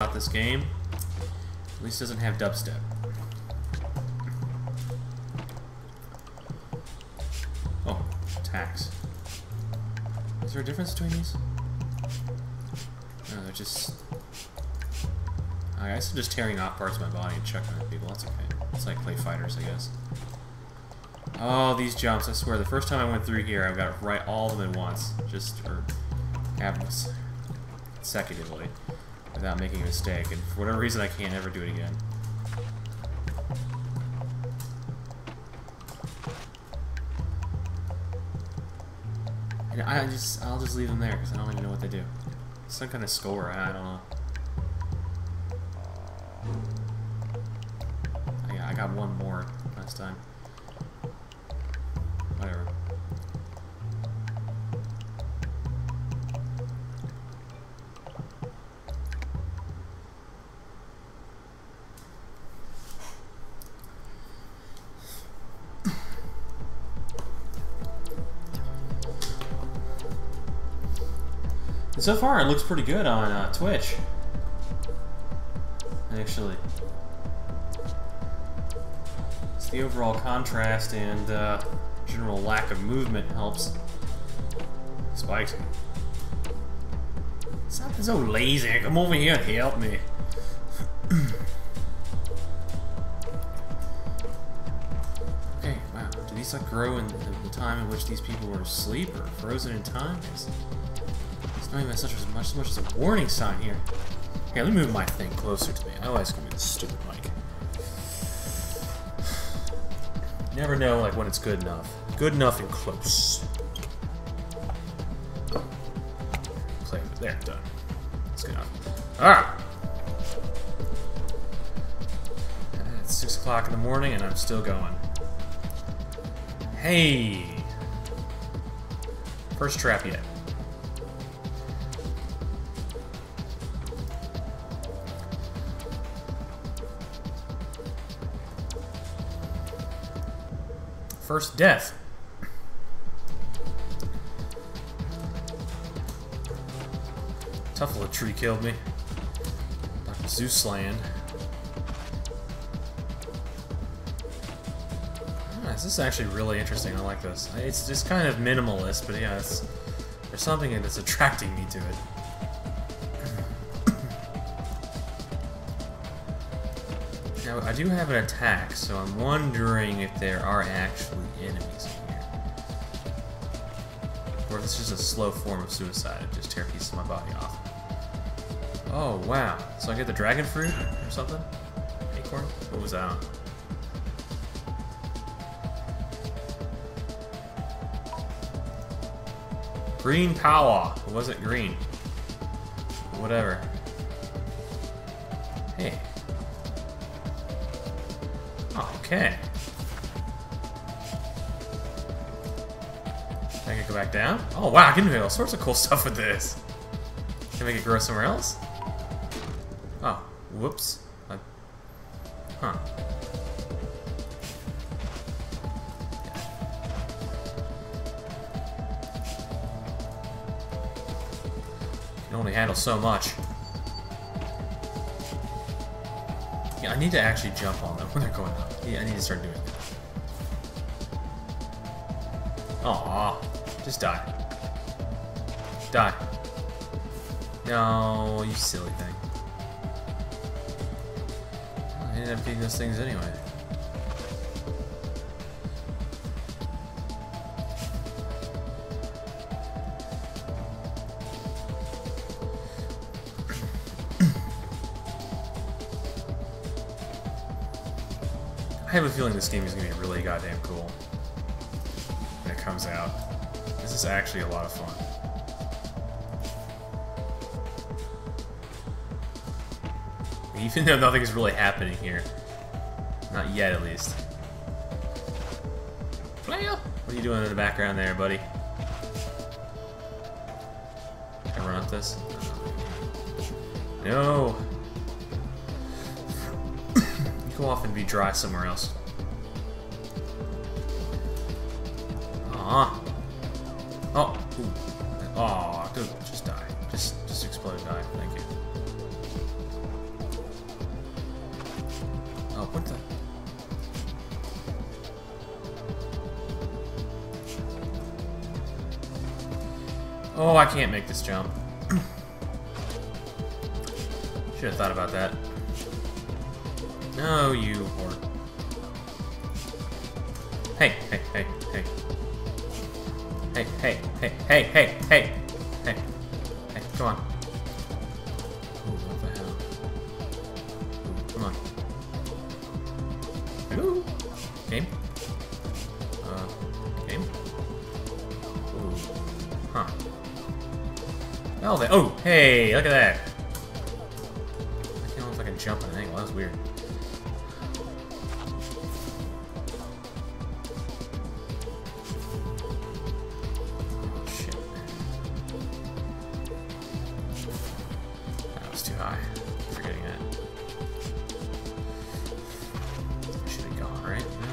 about this game. At least doesn't have dubstep. Oh, tax. Is there a difference between these? No, they're just... I guess I'm just tearing off parts of my body and chucking at people. That's okay. It's like play fighters, I guess. Oh, these jumps, I swear. The first time I went through here, I got right all of them at once. Just, or have consecutively without making a mistake, and for whatever reason I can't ever do it again. And I just, I'll just leave them there, because I don't even know what they do. Some kind of score, I don't know. I got one more last time. So far, it looks pretty good on uh, Twitch. Actually. It's the overall contrast and uh, general lack of movement helps. Spikes. Stop so lazy. Come over here and help me. okay, wow. Do these like grow in the, the time in which these people were asleep or frozen in time? Not even such as much, much as a warning sign here. Here, let me move my thing closer to me. Otherwise, it's gonna be this stupid mic. Never know, like, when it's good enough. Good enough and close. Play with there, done. That's good enough. Alright! It's 6 o'clock in the morning and I'm still going. Hey! First trap yet. First death. Tough little tree killed me. Zeus land. Ah, this is actually really interesting. I like this. It's just kind of minimalist, but yeah, there's something that's attracting me to it. I do have an attack, so I'm wondering if there are actually enemies here. Or if it's just a slow form of suicide, it just tear pieces of my body off. Oh, wow. So I get the dragon fruit or something? Acorn? What was that? Green power. It wasn't green. Whatever. Okay. I can go back down? Oh wow, I can do all sorts of cool stuff with this. Can make it grow somewhere else? Oh, whoops. I, huh. Can only handle so much. Yeah, I need to actually jump on them when they're going up. Yeah, I need to start doing that. Aw, just die. Die. No, you silly thing. I ended up getting those things anyway. I have a feeling this game is going to be really goddamn cool when it comes out. This is actually a lot of fun. Even though nothing's really happening here. Not yet, at least. Player! What are you doing in the background there, buddy? Can I run up this? No! Go off and be dry somewhere else. Ah. Oh. Ooh. Aw, dude, just die. Just, just explode, die. Thank you. Oh, what the? Oh, I can't make this jump. Should have thought about that. No, you whore. Hey, hey, hey, hey. Hey, hey, hey, hey, hey, hey, hey. Hey, come on. Ooh, what the hell? Come on. Hello? Game? Uh, game? Ooh. Huh. Oh, they, oh, hey, look at that. I can't know if I can jump at an angle. That was weird. Too high. Forgetting that. Should be gone, right? No.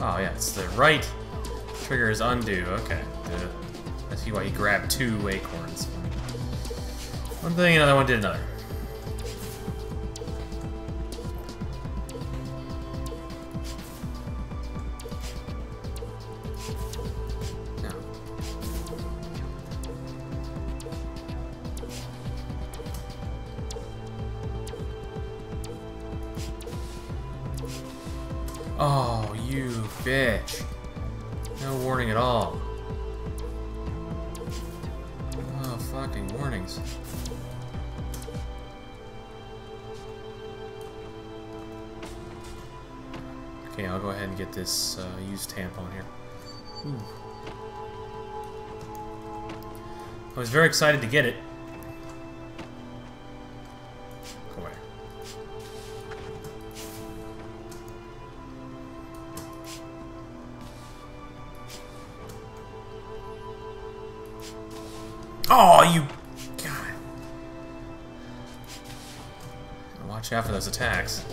Oh, yeah, it's the right trigger is undo. Okay. Good. I see why he grabbed two acorns. One thing, another one did another. Oh, you bitch. No warning at all. Oh, fucking warnings. Okay, I'll go ahead and get this uh, used tampon here. Ooh. I was very excited to get it. Oh, you... God. Watch out for those attacks.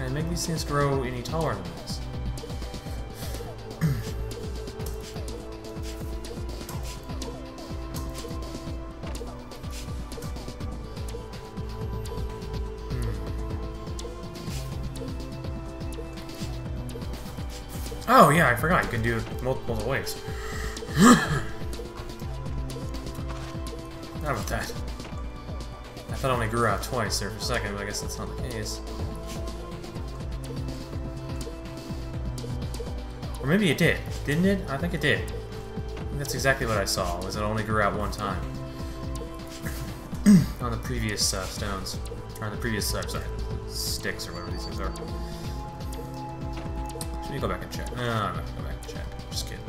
Can I make these things grow any taller than this? Hmm. Oh yeah, I forgot. You can do it multiple ways. How about that? I thought it only grew out twice there for a second, but I guess that's not the case. Maybe it did. Didn't it? I think it did. That's exactly what I saw, was it only grew out one time. on the previous uh, stones. Or on the previous, uh, sorry, sticks or whatever these things are. Should we go back and check? No, not gonna go back and check. Just kidding.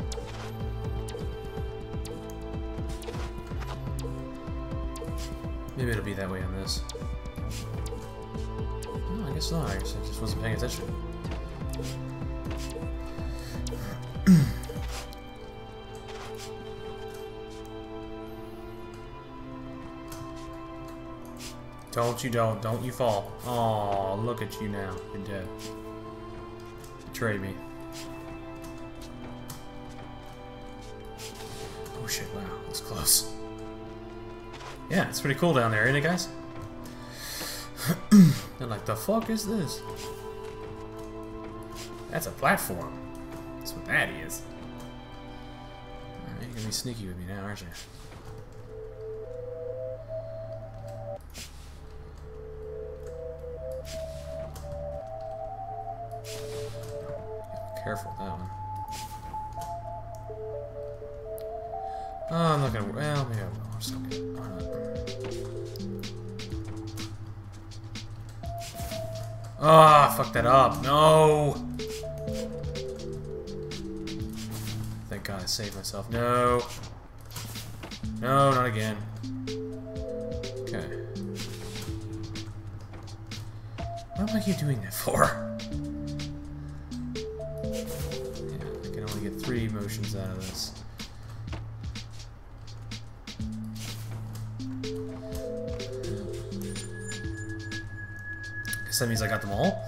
Maybe it'll be that way on this. No, I guess not. I guess I just wasn't paying attention. Don't you don't. Don't you fall. Oh, look at you now. You're dead. Betrayed me. Oh shit, wow. That's close. Yeah, it's pretty cool down there, ain't it, guys? They're like, the fuck is this? That's a platform. That's what that is. You're gonna be sneaky with me now, aren't you? Careful that. Oh, I'm not gonna. Well, maybe I will. I'm just gonna. Not? Ah, oh, fuck that up. No! Thank God I saved myself. No! No, not again. Okay. What am I keep doing that for? use this. That means I got them all?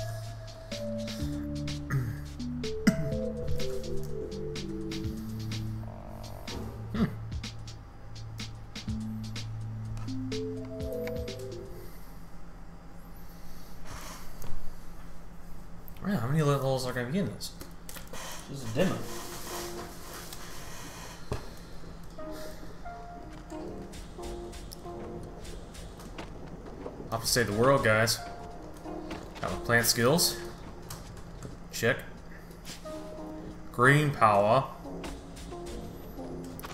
Opposite the world, guys. Got my plant skills. Check. Green power.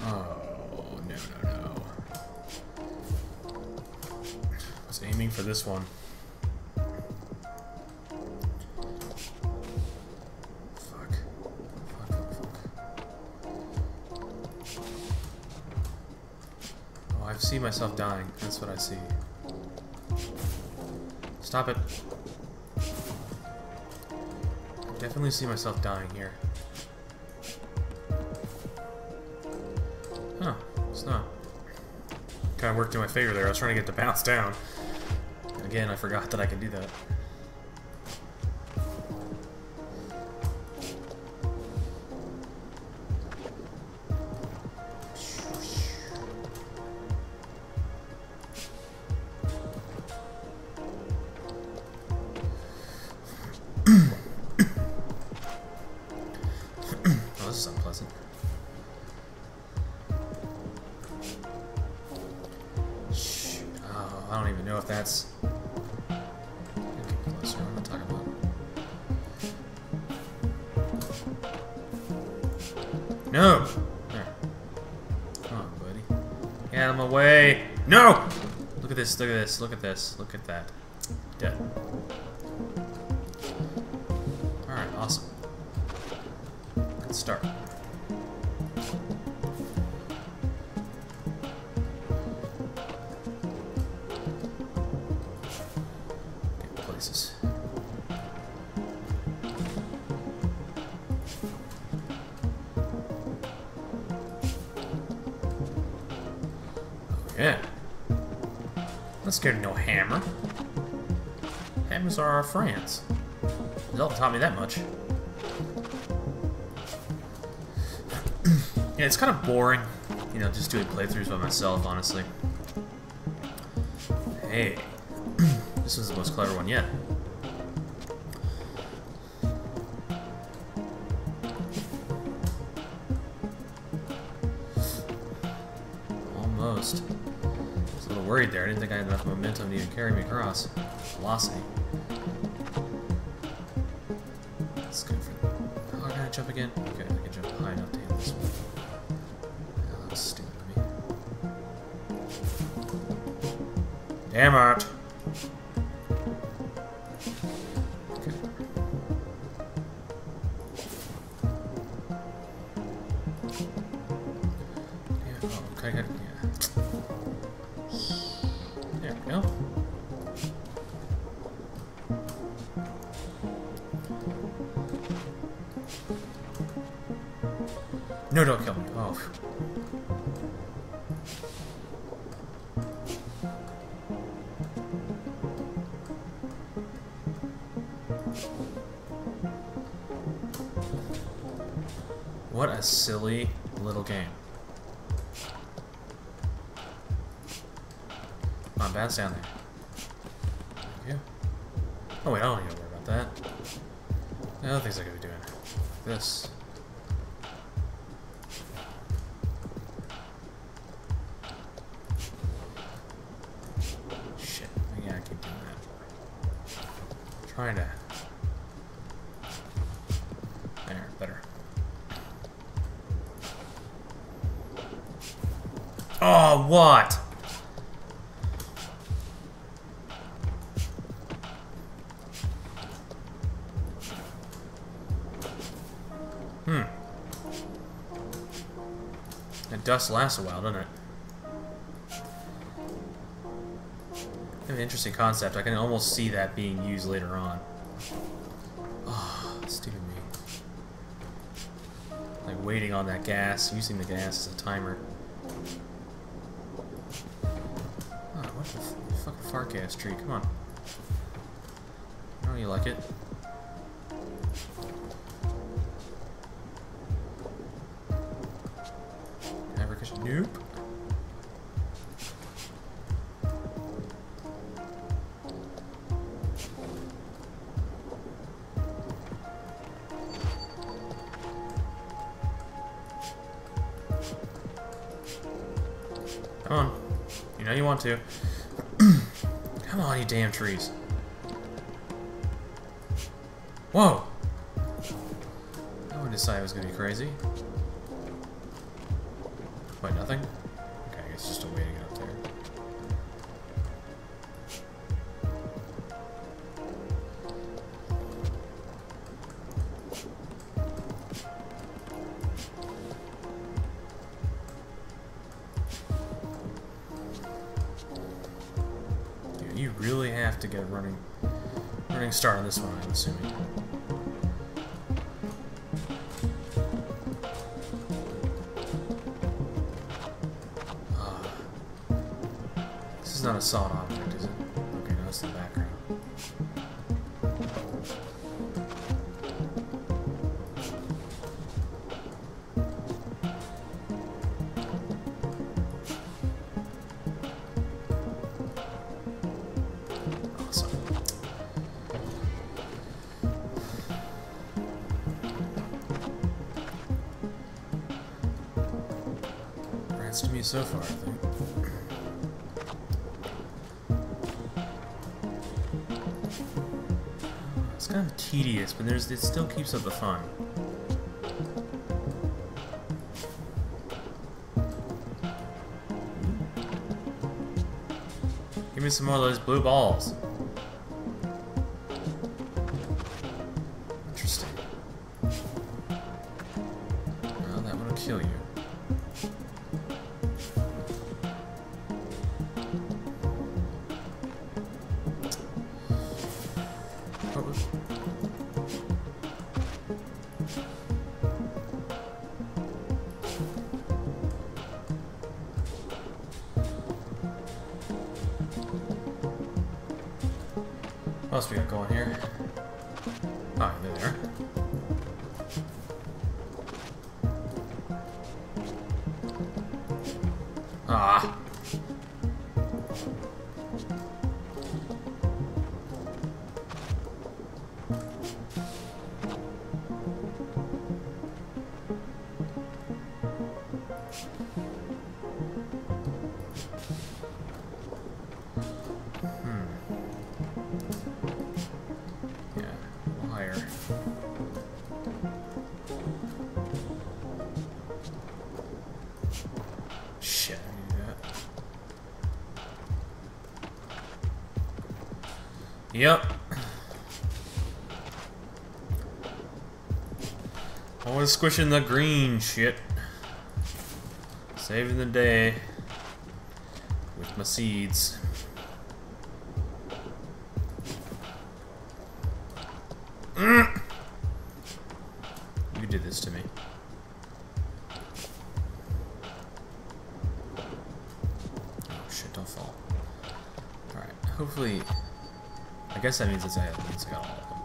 Oh, no, no, no. I was aiming for this one. Oh, see myself dying. That's what I see. Stop it. I definitely see myself dying here. Huh, it's not. Kind of worked in my favor there. I was trying to get the bounce down. Again, I forgot that I could do that. If that's... No! Come on, buddy. Get out of my way! No! Look at this, look at this, look at this, look at that. Dead. Alright, awesome. Good start. Places. Oh, yeah. Not scared of no hammer. Hammers are our friends. Zelda taught me that much. yeah, it's kind of boring, you know, just doing playthroughs by myself, honestly. Hey, this is the most clever one yet. Almost. I was a little worried there. I didn't think I had enough momentum to even carry me across. Velocity. That's good for. Oh, I jump again? Okay, I can jump high enough to hit this one. Damn it! Go. No, don't kill me. Oh. What a silly little game. On, down there. You. Oh wait, I don't need to worry about that. The other things I could be doing. Like This. Shit. Yeah, I keep doing that. trying to. There, better. Oh, what? That dust lasts a while, doesn't it? Kind of an interesting concept. I can almost see that being used later on. Oh, stupid me. Like waiting on that gas, using the gas as a timer. Oh, what the fucking fart gas tree? Come on. Oh, you like it? Come on. You know you want to. Come on, you damn trees. Whoa! I wouldn't decide I was gonna be crazy. Have to get a running running start on this one, I'm assuming. Ah. This is not a solid object, me so far, I think. It's kind of tedious, but there's it still keeps up the fun. Give me some more of those blue balls. Interesting. Well, that one will kill you. Else we got going here? Oh, there. they are. Ah. Yep. Always squishing the green shit. Saving the day with my seeds. that means it's, it's got all of them.